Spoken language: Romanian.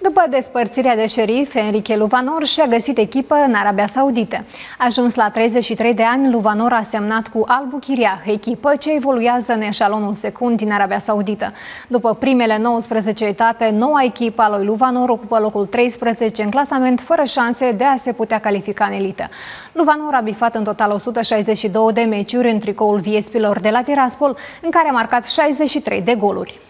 După despărțirea de șerif, Enrique Luvanor și-a găsit echipă în Arabia Saudită. Ajuns la 33 de ani, Luvanor a semnat cu Al Buchiriah, echipă ce evoluează în eșalonul secund din Arabia Saudită. După primele 19 etape, noua echipă a lui Luvanor ocupă locul 13 în clasament, fără șanse de a se putea califica în elită. Luvanor a bifat în total 162 de meciuri în tricoul Viespilor de la Tiraspol, în care a marcat 63 de goluri.